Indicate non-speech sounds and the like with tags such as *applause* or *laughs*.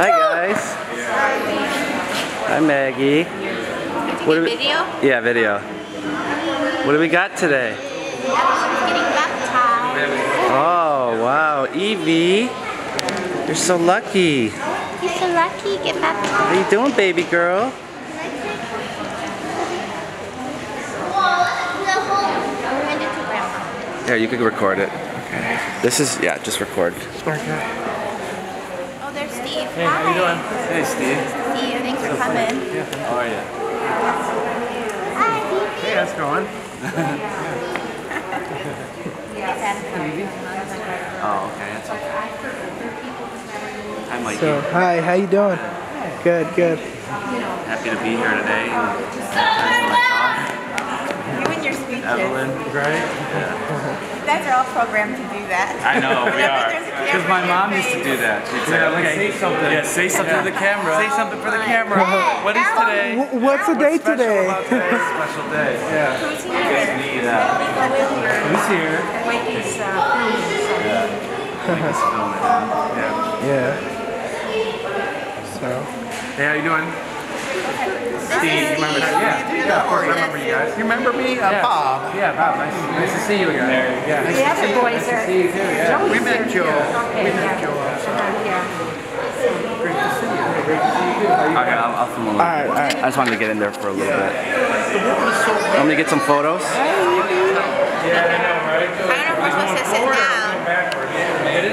Hi guys. Hi Maggie. What do we, Video? yeah, video. What do we got today? Getting baptized. Oh wow, Evie. You're so lucky. You're so lucky. Get baptized. How baptized. you doing, baby girl? We're gonna do to grandma. Here, you can record it. This is yeah, just record. There's Steve. Hey, how you doing? Hey, Steve. Steve, thanks for coming. Yeah. How are you? Hi, Steve. Hey, how's it going? *laughs* Oh, okay, that's okay. Hi, Mikey. So, hi, how you doing? Good, good. Happy to be here today. Evelyn, Right? yeah. That's are all programmed to do that. I know we *laughs* are. Because my in your mom used to do that. She'd say, Yeah, okay, say something. Yeah, say something to the camera. Say something for the camera. What is today? Wh- What's the day today? about *laughs* today? Special day. Yeah. Who's here? Yeah. Who's here? Like these, uh, Yeah. Yeah. So, Hey, how you doing? Steve, you remember that? Yeah, yeah, of course, I remember you guys. You remember me? Uh, Yeah. Bob. Yeah, Bob, nice, nice to see you again. Yeah, nice to see you. Nice to see you too, yeah. We met Joe. We met Joe outside. Okay, I'll, I'll film a little Alright, bit. alright. I just wanted to get in there for a little bit. Want me to get some photos? I know